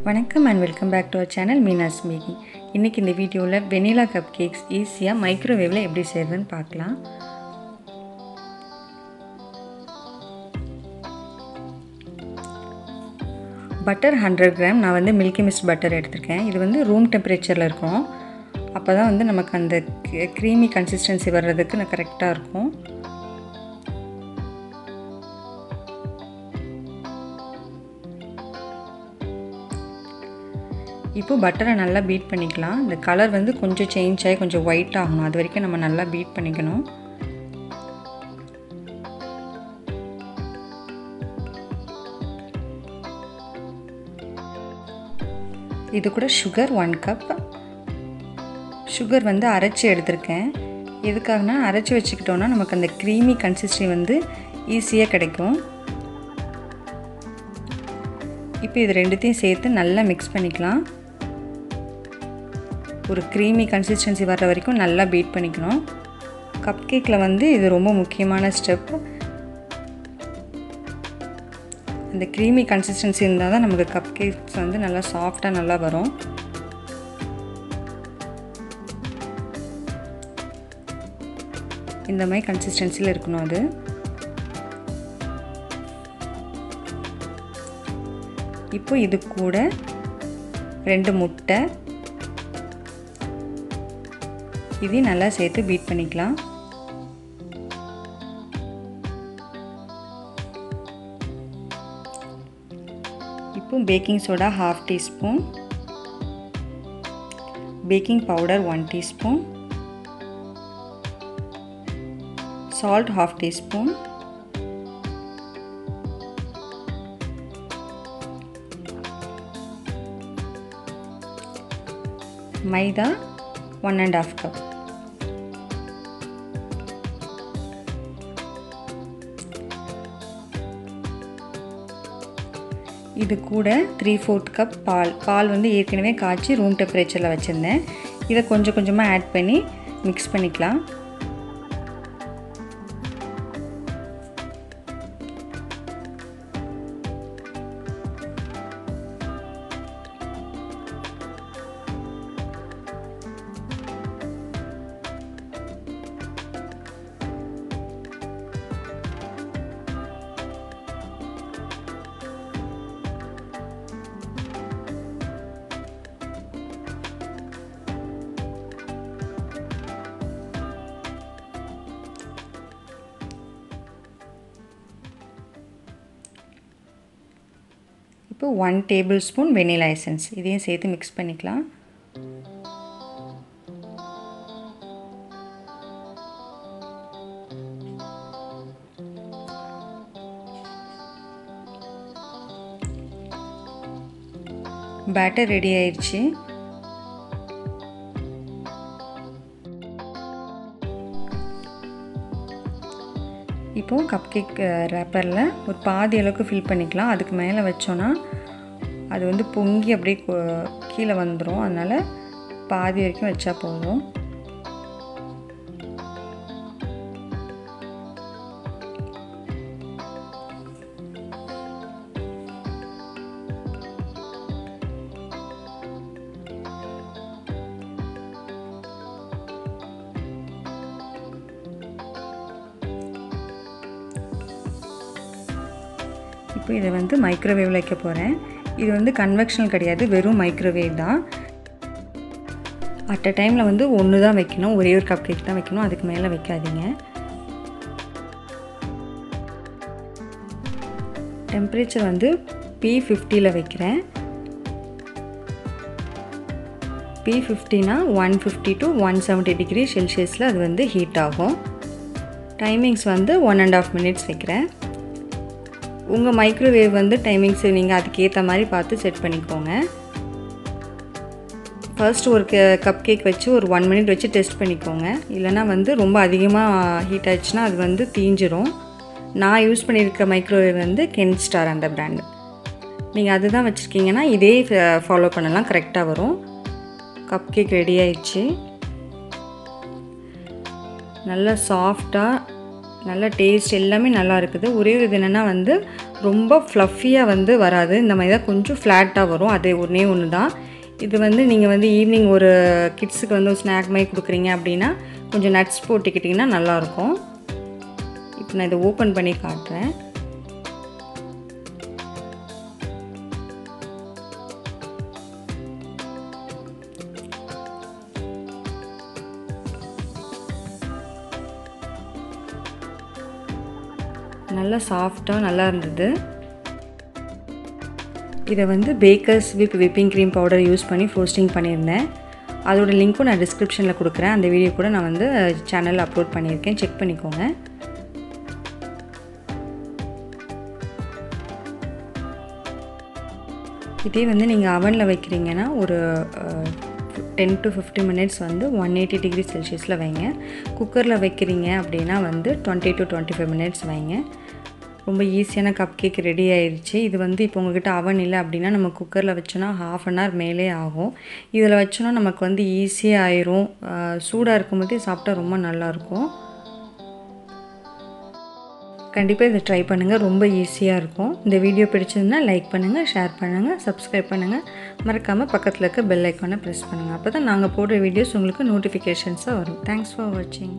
வணக்கம் and welcome back to our channel Meena's Magi இன்றைக்கி இந்த வீடியோவில் வெனிலா கப் கேக்ஸ் ஈஸியாக மைக்ரோவேவில் எப்படி செய்கிறதுன்னு பார்க்கலாம். பட்டர் ஹண்ட்ரட் கிராம் நான் வந்து மில்கி மிஸ்ட் பட்டர் எடுத்திருக்கேன். இது வந்து ரூம் டெம்பரேச்சரில் இருக்கும். அப்போ தான் வந்து நமக்கு அந்த க்ரீமி கன்சிஸ்டன்சி வர்றதுக்கு நான் கரெக்டாக இருக்கும். இப்போ பட்டரை நல்லா பீட் பண்ணிக்கலாம். இந்த கலர் வந்து கொஞ்சம் சேஞ்ச் ஆகி கொஞ்சம் ஒயிட் ஆகணும். அது வரைக்கும் நம்ம நல்லா பீட் பண்ணிக்கணும். இது கூட சுகர் ஒன் கப் சுகர் வந்து அரைச்சி எடுத்திருக்கேன். எதுக்காகனா அரைச்சி வச்சுக்கிட்டோன்னா நமக்கு அந்த க்ரீமி கன்சிஸ்டி வந்து ஈஸியாக கிடைக்கும். இப்போ இது ரெண்டுத்தையும் சேர்த்து நல்லா மிக்ஸ் பண்ணிக்கலாம். ஒரு க்ரீமி கன்சிஸ்டன்சி வர்ற வரைக்கும் நல்லா பீட் பண்ணிக்கணும். கப் கேக்கில் வந்து இது ரொம்ப முக்கியமான ஸ்டெப் அந்த க்ரீமி கன்சிஸ்டன்சி இருந்தால் தான் நமக்கு கப் கேக்ஸ் வந்து நல்லா சாஃப்டாக நல்லா வரும். இந்த மாதிரி கன்சிஸ்டன்சியில் இருக்கணும் அது. இப்போ இது கூட ரெண்டு முட்டை இதையும் நல்லா சேர்த்து பீட் பண்ணிக்கலாம். இப்போ baking soda half teaspoon baking powder one teaspoon salt half teaspoon maida one and half cup இது கூட த்ரீ ஃபோர்த் கப் பால். பால் வந்து ஏற்கனவே காய்ச்சி ரூம் டெம்பரேச்சரில் வச்சுருந்தேன். இதை கொஞ்சம் கொஞ்சமாக ஆட் பண்ணி மிக்ஸ் பண்ணிக்கலாம். இப்போ one tablespoon vanilla essence இதையும் சேர்த்து மிக்ஸ் பண்ணிக்கலாம். பேட்டர் ரெடி ஆயிடுச்சு. இப்போது கப் கேக் ரேப்பரில் ஒரு பாதி அளவுக்கு ஃபில் பண்ணிக்கலாம். அதுக்கு மேலே வச்சோன்னா அது வந்து பொங்கி அப்படியே கீழே வந்துடும் அதனால் பாதி வரைக்கும் வச்சா போதும். இப்போ இதை வந்து மைக்ரோவேவில் வைக்க போகிறேன் இது வந்து கன்வெக்ஷனல் கிடையாது வெறும் மைக்ரோவேவ் தான். அட் அ டைமில் வந்து ஒன்று தான் வைக்கணும் ஒரே ஒரு கப் கேக் தான் வைக்கணும் அதுக்கு மேலே வைக்காதீங்க. டெம்பரேச்சர் வந்து பி ஃபிஃப்டியில் வைக்கிறேன். B ஃபிஃப்டினா one fifty to one seventy degree செல்சியஸில் அது வந்து ஹீட் ஆகும். டைமிங்ஸ் வந்து ஒன் அண்ட் ஆஃப் மினிட்ஸ் வைக்கிறேன். உங்கள் மைக்ரோவேவ் வந்து டைமிங்ஸு நீங்கள் அதுக்கேற்ற மாதிரி பார்த்து செட் பண்ணிக்கோங்க. ஃபர்ஸ்ட் ஒரு கப் கேக் வச்சு ஒரு ஒன் மினிட் வச்சு டெஸ்ட் பண்ணிக்கோங்க. இல்லைனா வந்து ரொம்ப அதிகமாக ஹீட் ஆயிடுச்சுன்னா அது வந்து தீஞ்சிரும். நான் யூஸ் பண்ணியிருக்க மைக்ரோவேவ் வந்து கென் ஸ்டார் அந்த பிராண்டு நீங்கள் அதுதான் வச்சுருக்கீங்கன்னா இதே ஃபாலோ பண்ணலாம். கரெக்டாக வரும். கப் கேக் ரெடி ஆயிடுச்சு. நல்லா சாஃப்டாக நல்ல டேஸ்ட் எல்லாமே நல்லா இருக்குது. ஒரே ஒரு இது என்னென்னா வந்து ரொம்ப ஃப்ளஃபியாக வந்து வராது. இந்த மாதிரி தான் கொஞ்சம் ஃப்ளாட்டாக வரும். அது ஒன்றே ஒன்று தான் இது வந்து நீங்கள் வந்து ஈவினிங் ஒரு கிட்ஸுக்கு வந்து ஸ்நாக் மாதிரி கொடுக்குறீங்க அப்படின்னா கொஞ்சம் நட்ஸ் போட்டுக்கிட்டிங்கன்னா நல்லாயிருக்கும் இப்போ நான் இதை ஓப்பன் பண்ணி காட்டுறேன். நல்லா சாஃப்டாக நல்லா இருந்தது. இதை வந்து bakers whip whipping cream powder use பண்ணி ஃப்ரோஸ்டிங் பண்ணியிருந்தேன். அதோடய லிங்க்கும் நான் டிஸ்கிரிப்ஷனில் கொடுக்குறேன். அந்த வீடியோ கூட நான் வந்து சேனலில் அப்லோட் பண்ணியிருக்கேன். செக் பண்ணிக்கோங்க. இதே வந்து நீங்கள் அவனில் வைக்கிறீங்கன்னா ஒரு டென் டு ஃபிஃப்டி மினிட்ஸ் வந்து ஒன் எயிட்டி டிகிரி செல்சியஸில் வைங்க. குக்கரில் வைக்கிறீங்க அப்படின்னா வந்து twenty to twenty five minutes வைங்க. ரொம்ப ஈஸியான கப் கேக் ரெடி ஆயிடுச்சு இது வந்து இப்போ உங்ககிட்ட அவன் இல்லை அப்படின்னா நம்ம குக்கரில் வச்சோன்னா ஹாஃப் அன் ஹவர் மேலே ஆகும். இதில் வச்சோன்னா நமக்கு வந்து ஈஸியாக ஆயிரும். சூடாக இருக்கும்போதே சாப்பிட்டா ரொம்ப நல்லாயிருக்கும். கண்டிப்பாக இதை ட்ரை பண்ணுங்கள் ரொம்ப ஈஸியாக இருக்கும். இந்த வீடியோ பிடிச்சதுன்னா லைக் பண்ணுங்கள் ஷேர் பண்ணுங்கள் சப்ஸ்கிரைப் பண்ணுங்கள் மறக்காமல் பக்கத்தில் இருக்க பெல் ஐக்கானை ப்ரெஸ் பண்ணுங்கள் அப்போ தான் நாங்கள் போடுற வீடியோஸ் உங்களுக்கு நோட்டிஃபிகேஷன்ஸாக வரும். தேங்க்ஸ் ஃபார் வாட்சிங்